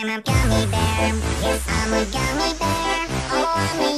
I'm a gummy bear. Yes, I'm a gummy bear. Oh, I'm a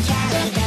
Caliban.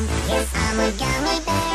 Yes, I'm a gummy bear.